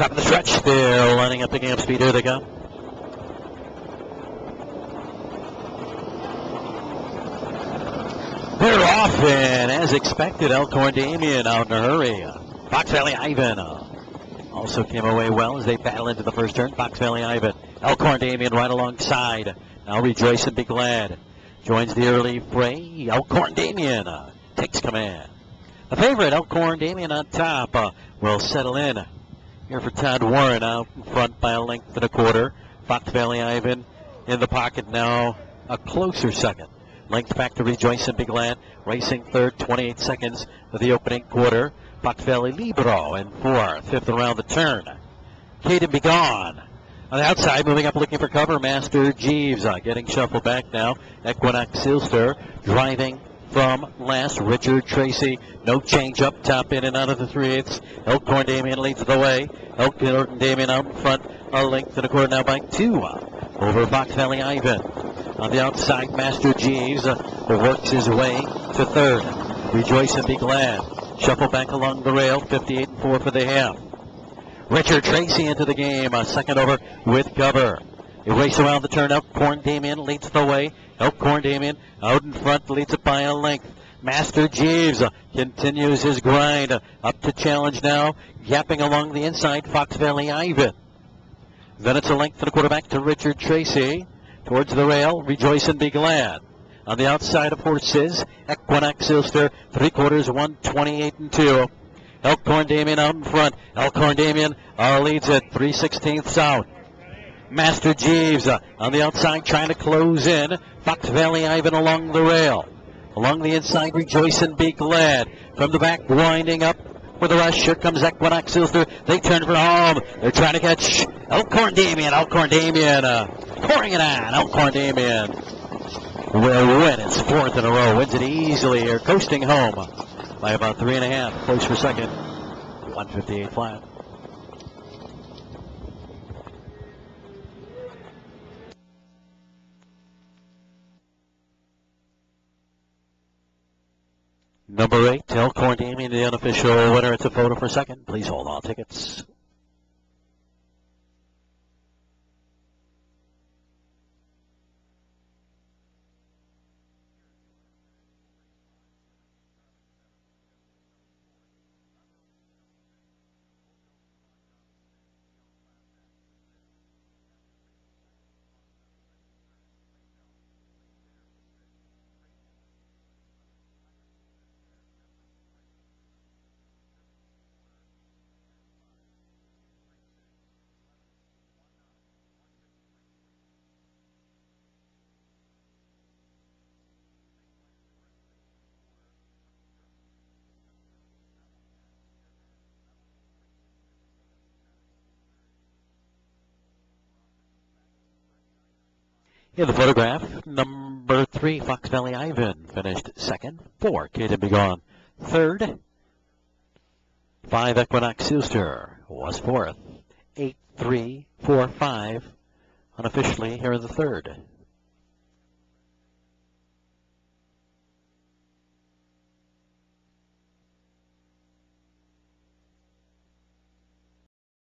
Top of the stretch. They're lining up picking up speed. Here they come. They're off, and as expected, Elkhorn Damien out in a hurry. Fox Valley Ivan uh, also came away well as they battle into the first turn. Fox Valley Ivan, Elkhorn Damien right alongside. Now rejoice and be glad. Joins the early fray. Elkhorn Damien uh, takes command. The favorite, Elkhorn Damien on top, uh, will settle in. Here for Todd Warren out in front by a length and a quarter. Fox Valley Ivan in the pocket now, a closer second. Length back to Rejoice and Be Glad. Racing third, 28 seconds of the opening quarter. Fox Valley Libero in fourth, fifth around the turn. Kaydon Begone. On the outside, moving up looking for cover, Master Jeeves uh, getting shuffled back now. Equinox Silster driving from last. Richard Tracy, no change up, top in and out of the three eighths. Elkhorn Damien leads the way. Elkhorn Damien out in front, a length and a quarter now by two. Over Fox Valley Ivan. On the outside, Master Jeeves uh, works his way to third. Rejoice and be glad. Shuffle back along the rail, 58 and 4 for the half. Richard Tracy into the game, a second over with cover. A race around the turn. up. Elkhorn Damien leads the way. Elkhorn Damien out in front leads it by a length. Master Jeeves uh, continues his grind. Uh, up to challenge now. Gapping along the inside, Fox Valley Ivan. Then it's a length and a quarterback to Richard Tracy. Towards the rail, rejoice and be glad. On the outside of horses, Equinox Ilster, three quarters, 128 and 2. Elkhorn Damien out in front. Elkhorn Damien uh, leads at 3 16ths out. Master Jeeves uh, on the outside trying to close in. Fox Valley Ivan along the rail. Along the inside, rejoice and be glad. From the back, winding up for the rush. Here comes Equinox Ilster. They turn for home. They're trying to catch Elkhorn Damien. Elkhorn Damien uh, pouring it on. Elkhorn Damien will win its fourth in a row. Wins it easily here, coasting home by about three and a half. Close for second. 158 flat. Number eight, Elkhorn Damien, the unofficial winner. It's a photo for second. Please hold all tickets. In the photograph, number three, Fox Valley Ivan finished second. Four, Kaydon Begone. Third, five, Equinox Silster was fourth. Eight, three, four, five, unofficially here in the third.